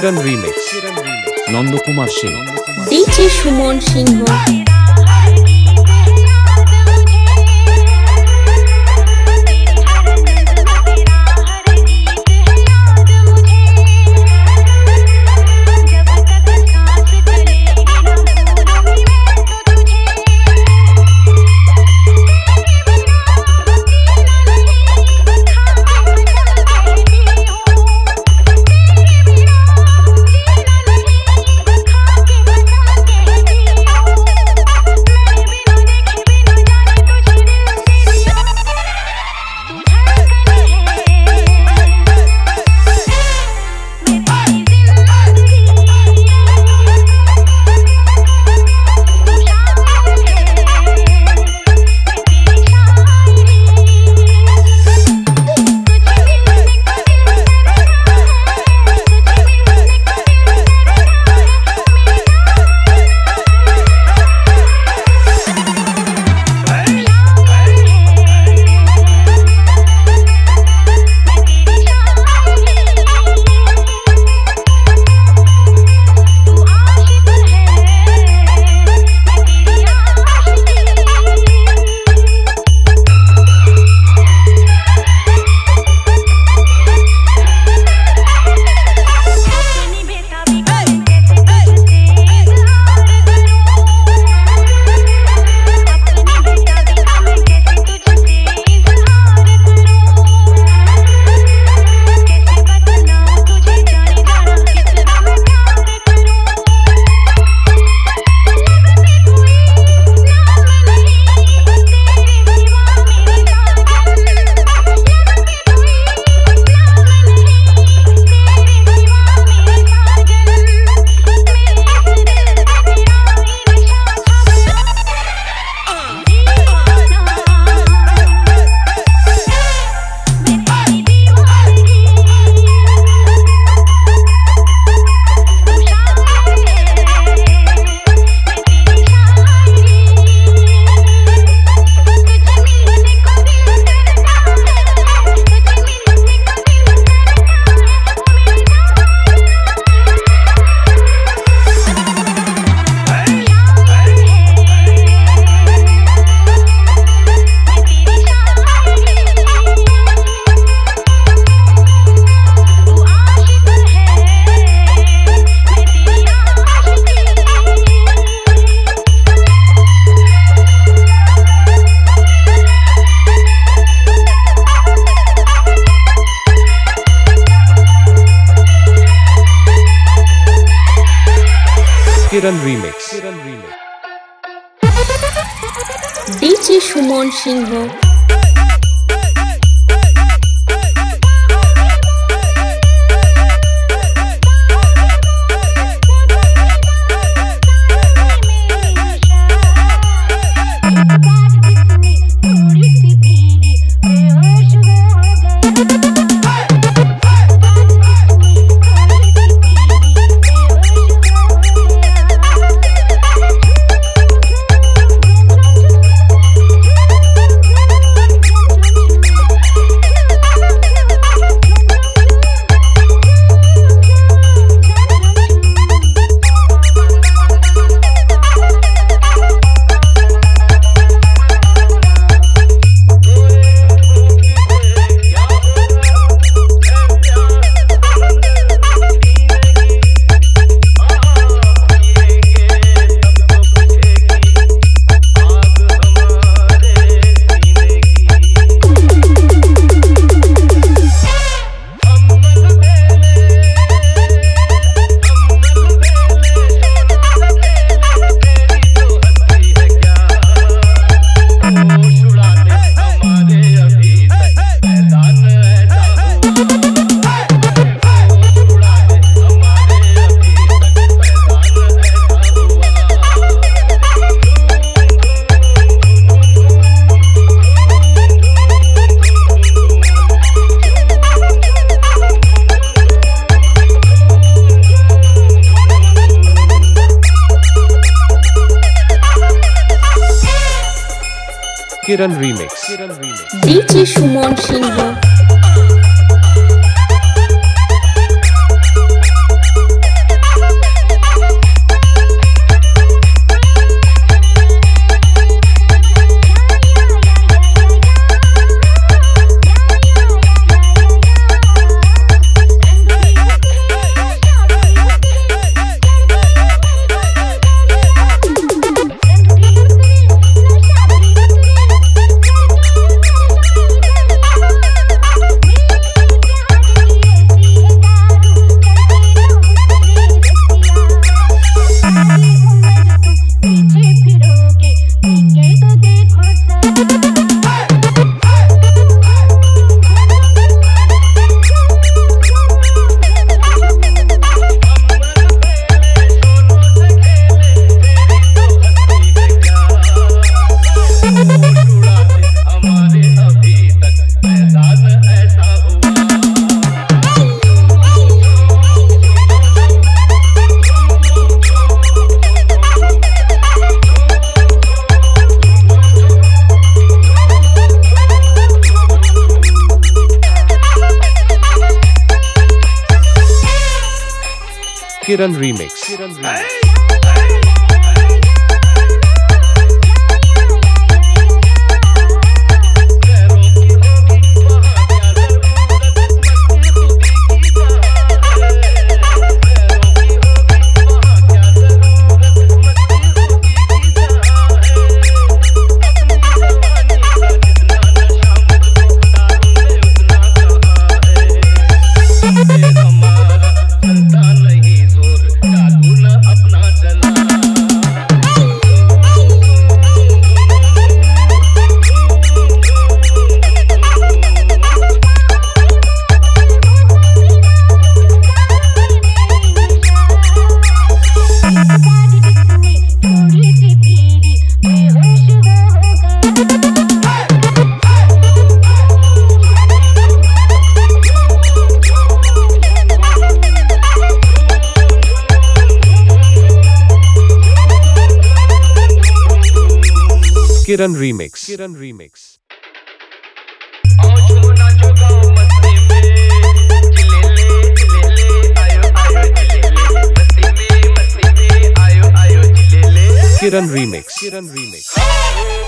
Kiran remix Nandakumar Singh DJ Suman Singh DJ Suman Singh. Kiran remix. DJ Suman Singh. Kiran Remix. Kiran Remix. Kiran Remix. Kiran Remix. Kiran Remix. Kiran Remix.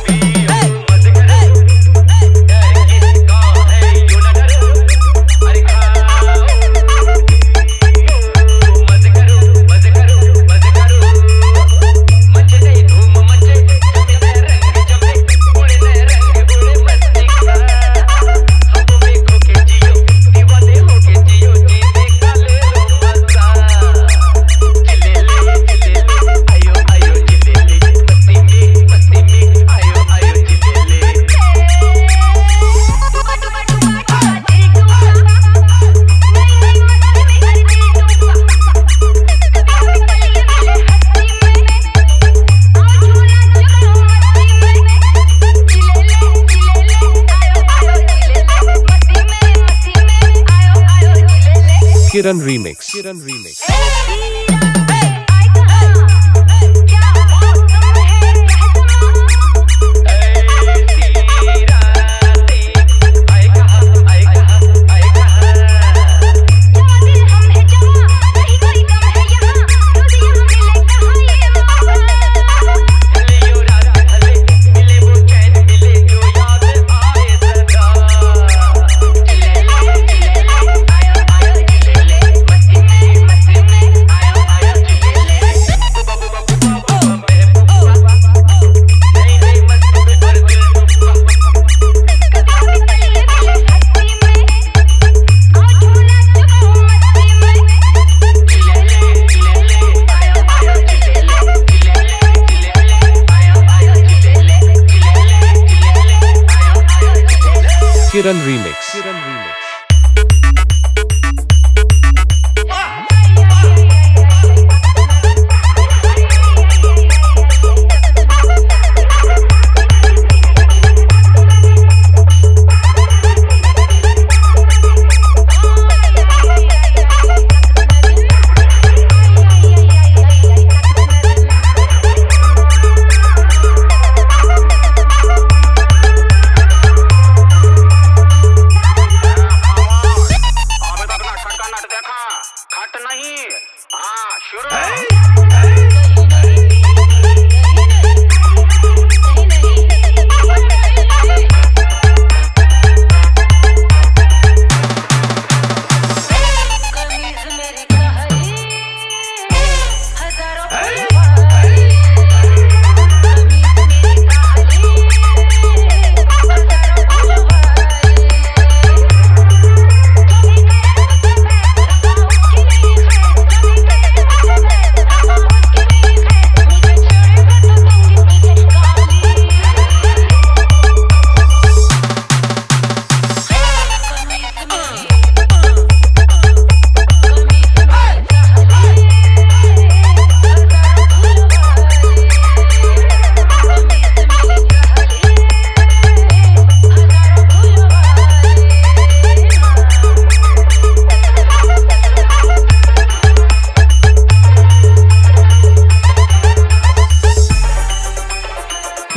Kiran Remix. Kiran Remix.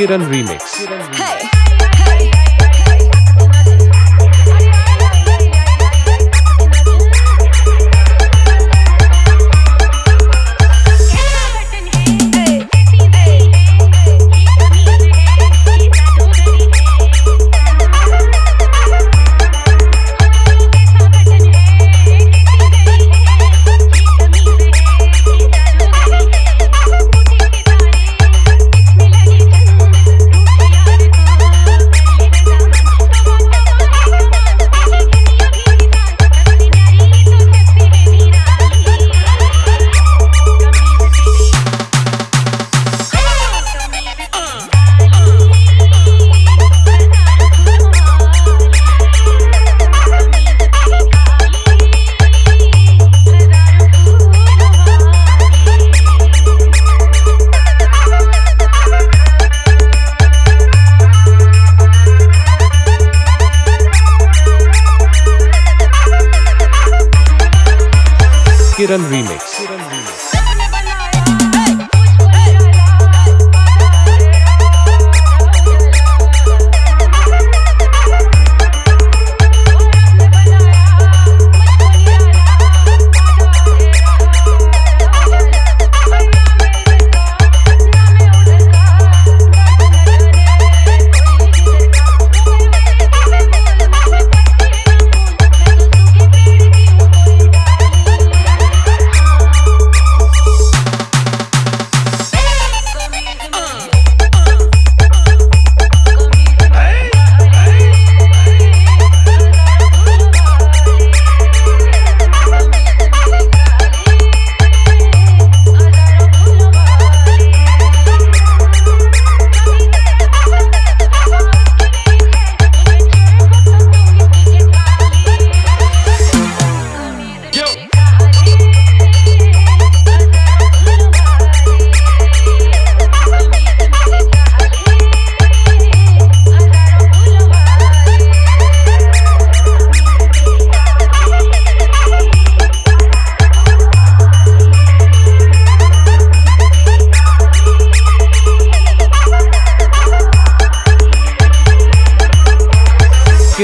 Kiran remix.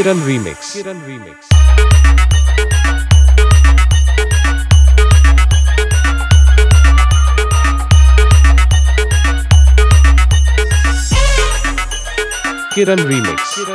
Kiran remix Kiran remix Kiran Remix.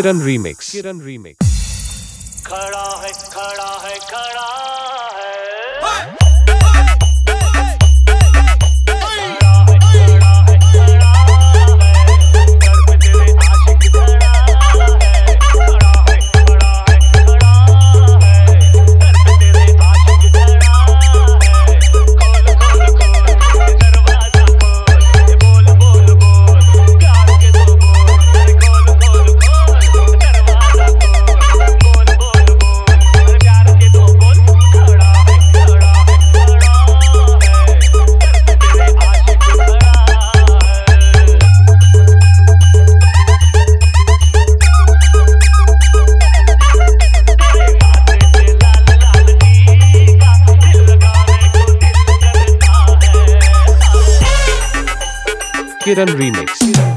Kiran remix Kiran remix खड़ा है खड़ा है खड़ा Kiran Remix.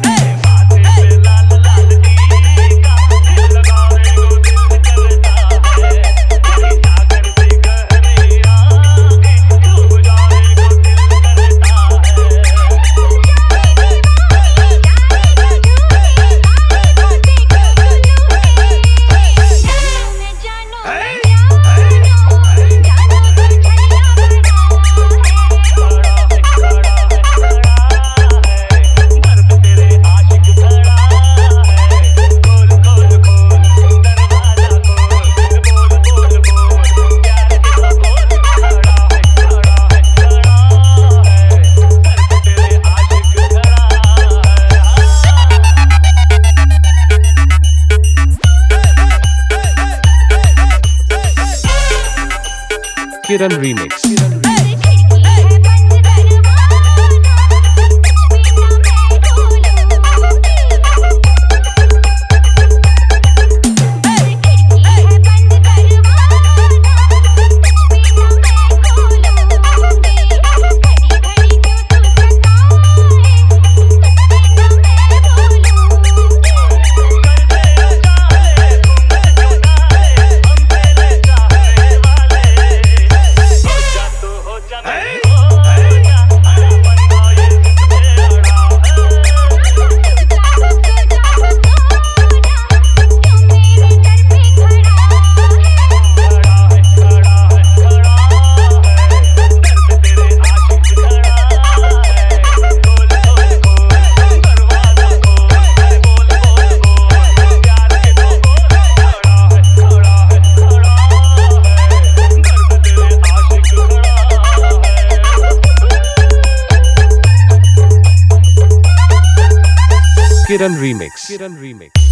Kiran Remix. Kiran Remix. Kiran Remix.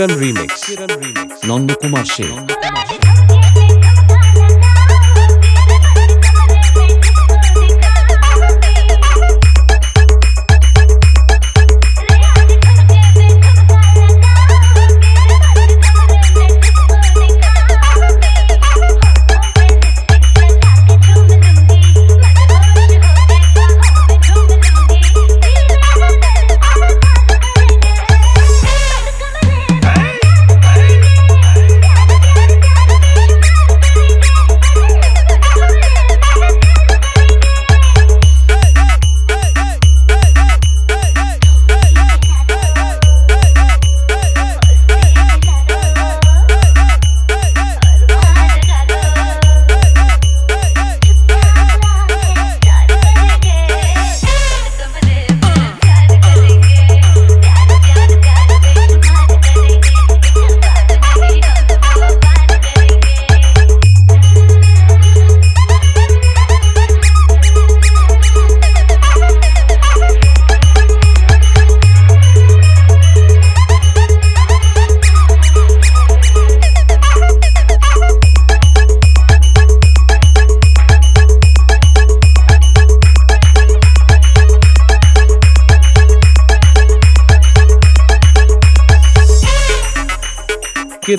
Kiran remix Nandakumar Sen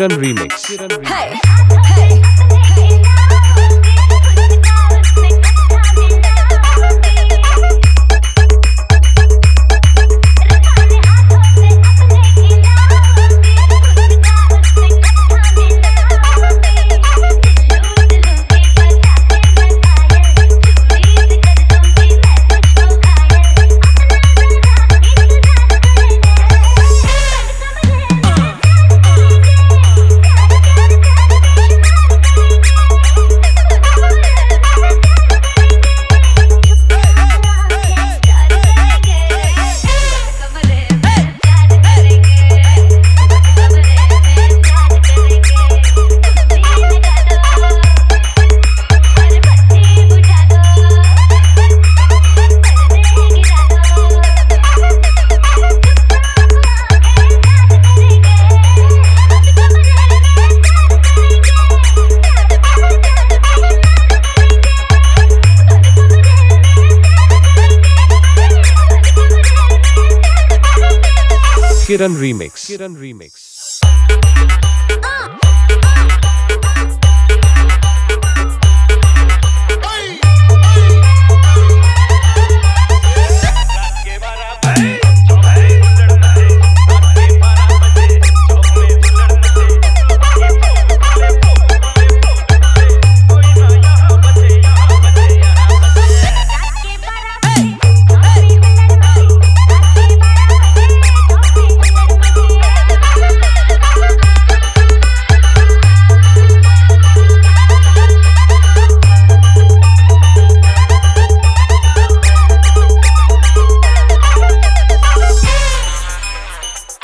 Kiran Remix. Kiran Remix. Kiran Remix. Kiran Remix. Ah!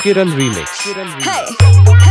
Kiran remix.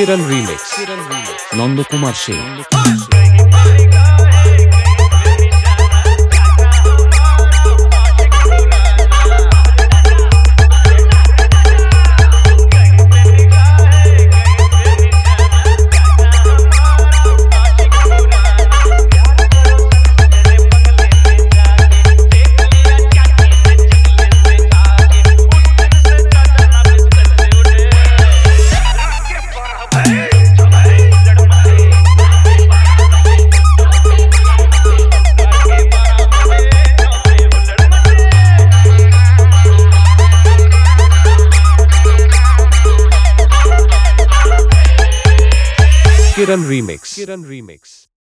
Kiran remix Nandakumar Singh Kiran Remix. Kiran Remix.